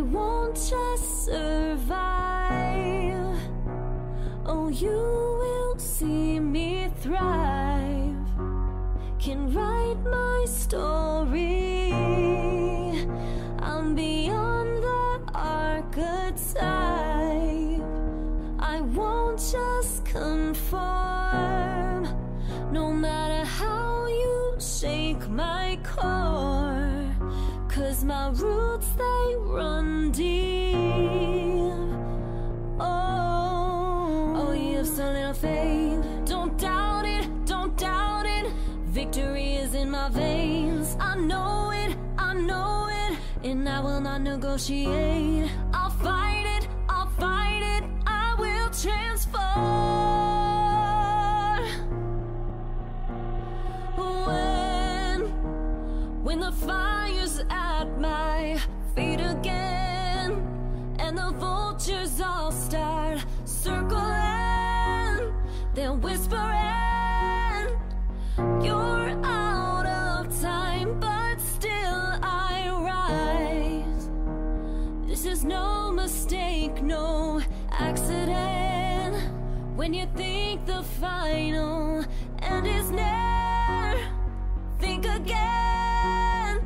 I won't just survive. Oh, you will see me thrive. Can write my story. I'm beyond the archetype. I won't just conform. No matter how you shake my core. Cause my roots, they run Victory is in my veins. I know it, I know it. And I will not negotiate. I'll fight it, I'll fight it. I will transform. When, when the fire's at my feet again, and the vultures all start circling, they're whispering, mistake, no accident. When you think the final end is near, think again.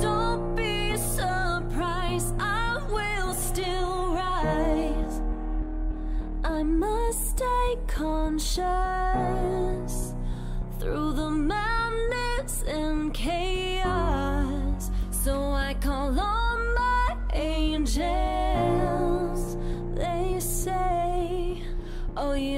Don't be surprised, I will still rise. I must stay conscious through the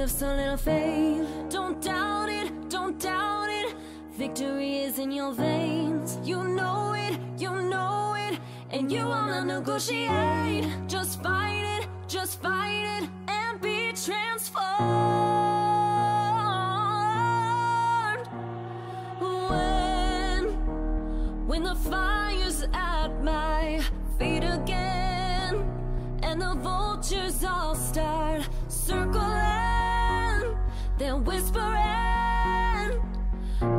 You so little faith. Don't doubt it, don't doubt it. Victory is in your veins. You know it, you know it. And you wanna negotiate. Just fight it, just fight it, and be transformed. When, when the fire's at my feet again, and the vultures all start circling, they're whispering.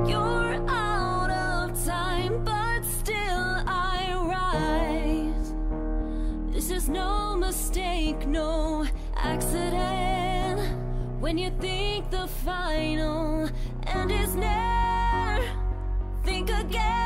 You're out of time But still I rise. This is no mistake, no accident. When you think the final end is near Think again.